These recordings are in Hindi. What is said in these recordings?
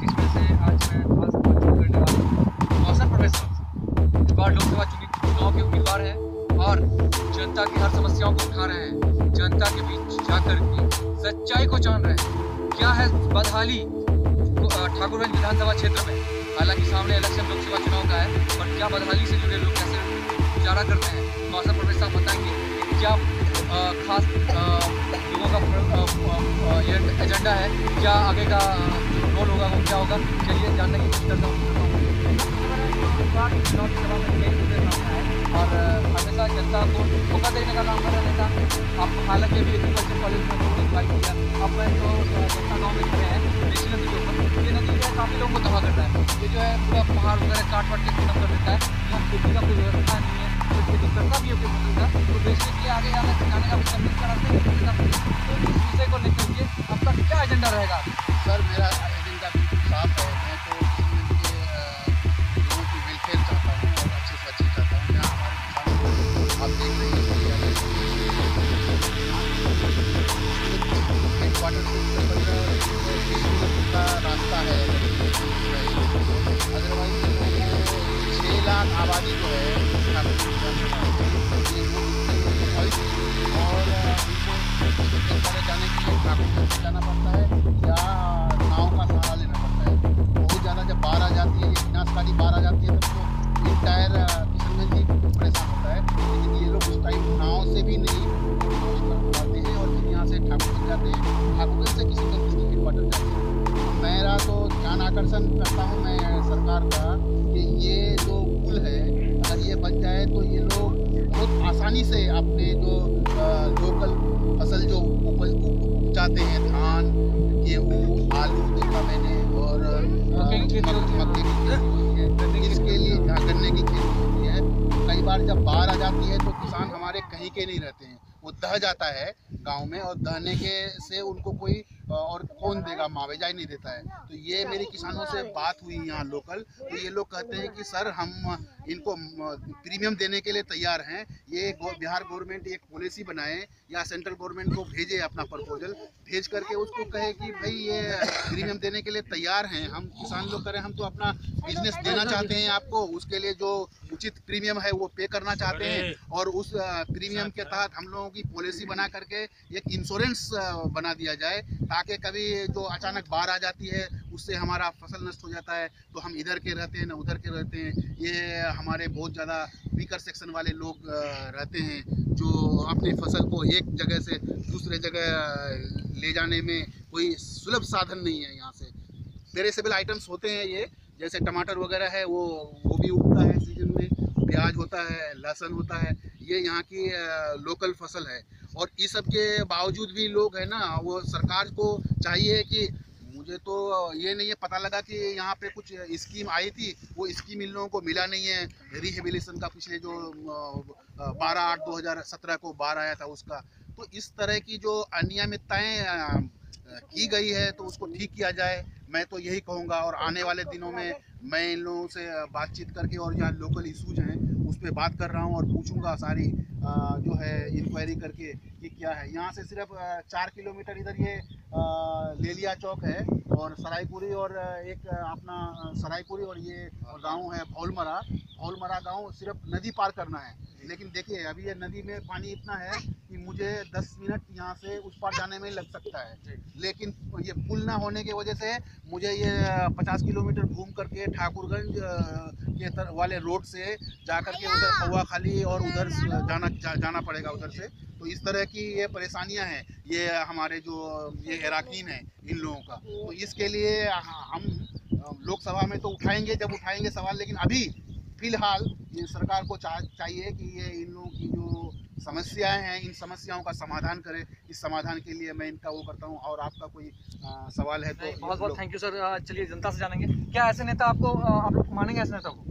जिसमें से आज मैं मौसम प्रोफेसर इस बार लोकसभा चुनी- चुनाव के उम्मीदवार हैं और जनता की हर समस्याओं को उठा रहे हैं। जनता के बीच जाकर के सच्चाई को जान रहे हैं। क्या है बदहाली ठाकुरगंज विधानसभा क्षेत्र में? हालाँकि सामने इलेक्शन लोकसभा चुनाव का है, पर क्या बदहाली से जुड़े लोग कैसे गुजारा करते हैं? मौसम प्रोफेसर बताएँगे क्या खास एजेंडा है, क्या आगे का रोल होगा, वो क्या होगा, चलिए जानने की कोशिश करता हूँ। की और, हमेशा जनता को मौका देने का काम कर रहा नेता आप हालाँकि अभी एग्रीकल्चर कॉलेज में ने इन्वाइट किया अब मैं जो जनता गाँव में खड़े हैं देशी नदी के ऊपर। ये नदी जो है, काफ़ी लोगों को तबाह करता है। ये जो है, पूरा पहाड़ वगैरह काट वाट के खत्म कर देता है। यहाँ खेती का कोई व्यवस्था नहीं है तो खेती करता भी है, कोई फ़सल का। तो बेचने के लिए आगे जाने जाने का भी कन्विंस कराते हैं तो को लेकर के आपका क्या एजेंडा रहेगा? सर, मेरा एजेंडा बिल्कुल साफ़ है। मैं तो के लोगों की वेलफेयर चाहता हूँ और अच्छे से अच्छे चाहता हूँ। यहाँ हमारे किसान आप देख रहे हैं कि पंद्रह का रास्ता है। अदरवाइज़ छः लाख आबादी जो है। ये बाढ़ आ जाती है तो इंटायर किशनगंज ही परेशान होता है। लेकिन ये लोग उस टाइम नाव से भी नहीं जाते हैं और फिर यहाँ से ठाकुरगंज जाते हैं। ठाकुरगंज से किशनगंज डिस्ट्रिक्ट हेडक्वार्टर जाते हैं। मेरा तो ध्यान आकर्षण करता हूँ मैं सरकार का कि ये जो पुल है अगर ये बन जाए तो ये लोग बहुत आसानी से अपने जो लोकल फ़सल जो उपज उपजाते हैं धान गेहूँ आलू देखा मैंने और मक्के बार जब बाढ़ आ जाती है तो किसान हमारे कहीं के नहीं रहते हैं। वो दह जाता है गाँव में और दहने के से उनको कोई और कौन देगा मुआवजा ही नहीं देता है। तो ये मेरी किसानों से बात हुई यहाँ लोकल। तो ये लोग कहते हैं कि सर हम इनको प्रीमियम देने के लिए तैयार हैं। ये बिहार गवर्नमेंट एक पॉलिसी बनाए या सेंट्रल गवर्नमेंट को भेजे अपना प्रपोजल। भेज करके उसको कहे कि भाई ये प्रीमियम देने के लिए तैयार हैं। हम किसान लोग करें हम तो अपना बिज़नेस देना चाहते हैं आपको। उसके लिए जो उचित प्रीमियम है वो पे करना चाहते हैं। और उस प्रीमियम के तहत हम लोगों की पॉलिसी बना करके एक इंश्योरेंस बना दिया जाए ताकि कभी जो अचानक बाढ़ आ जाती है, उससे हमारा फ़सल नष्ट हो जाता है। तो हम इधर के रहते हैं, ना उधर के रहते हैं। ये हमारे बहुत ज़्यादा वीकर सेक्शन वाले लोग रहते हैं, जो अपनी फ़सल को एक जगह से दूसरे जगह ले जाने में कोई सुलभ साधन नहीं है यहाँ से। पेरेसेबल आइटम्स होते हैं ये, जैसे टमाटर वगैरह है, वो वो भी उगता है सीज़न में। प्याज होता है, लहसुन होता है, ये यहाँ की लोकल फ़सल है। और इस सब के बावजूद भी लोग है ना, वो सरकार को चाहिए कि मुझे तो ये नहीं है, पता लगा कि यहाँ पे कुछ स्कीम आई थी, वो स्कीम इन लोगों को मिला नहीं है। रिहेबिलेशन का पिछले जो बारह आठ दो हज़ार सत्रह को बाढ़ आया था उसका। तो इस तरह की जो अनियमितताएँ की गई है तो उसको ठीक किया जाए। मैं तो यही कहूँगा और आने वाले दिनों में मैं इन लोगों से बातचीत करके और यहाँ लोकल इशूज हैं, उस पर बात कर रहा हूँ और पूछूँगा सारी जो है इंक्वायरी करके कि क्या है। यहाँ से सिर्फ़ चार किलोमीटर इधर ये लेलिया चौक है और सरायपुरी और एक अपना सरायपुरी और ये गाँव है, भौलमरा। भौलमरा गाँव सिर्फ़ नदी पार करना है। लेकिन देखिए अभी ये नदी में पानी इतना है कि मुझे 10 मिनट यहाँ से उस पार जाने में लग सकता है। लेकिन ये पुल ना होने की वजह से मुझे ये 50 किलोमीटर घूम करके ठाकुरगंज के तर वाले रोड से जा करके उधर कौवा खाली और उधर जाना जा, जाना पड़ेगा उधर से। तो इस तरह की ये परेशानियाँ हैं ये हमारे जो ये अराकीन है इन लोगों का। तो इसके लिए हम लोकसभा में तो उठाएँगे जब उठाएँगे सवाल लेकिन अभी फ़िलहाल सरकार को चा, चाहिए कि ये इन लोगों की जो समस्याएँ हैं इन समस्याओं का समाधान करे। इस समाधान के लिए मैं इनका वो करता हूँ और आपका कोई अ, सवाल है तो बहुत बहुत थैंक यू सर चलिए जनता से जानेंगे। क्या ऐसे नेता आपको आप लोग मानेंगे ऐसे नेता को?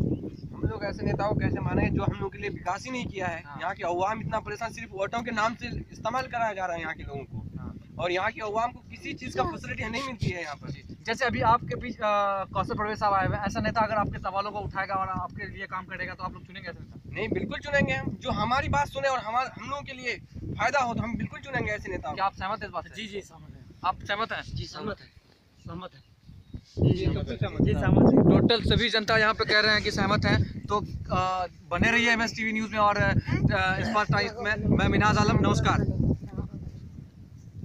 हम लोग ऐसे नेताओं को कैसे मानेंगे जो हम लोग के लिए विकास ही नहीं किया है? हाँ। यहाँ के अवाम इतना परेशान सिर्फ़ वोटों के नाम से इस्तेमाल कराया जा रहा है यहाँ के लोगों को। और यहाँ की अवाम को किसी चीज़ का फैसिलिटी नहीं मिलती है यहाँ पर। जैसे अभी आपके बीच कौशल प्रवेश साहब आए हुए हैं ऐसा नेता अगर आपके सवालों को उठाएगा और आपके लिए काम करेगा तो आप लोग चुनेंगे ऐसा नेता? नहीं बिल्कुल चुनेंगे हम। जो हमारी बात सुने और हमारे हम लोगों के लिए फ़ायदा हो तो हम बिल्कुल चुनेंगे ऐसे नेता। क्या आप सहमत हैं इस बात जी जी सहमत है। आप सहमत हैं? जी सहमत है। सहमत है। जी जी सहमत है। टोटल सभी जनता यहाँ पे कह रहे हैं कि सहमत हैं। तो अ, बने रहिए एम एस टीवी न्यूज़ में और स्मार्ट टाइम्स में मैं मिनाज आलम नमस्कार।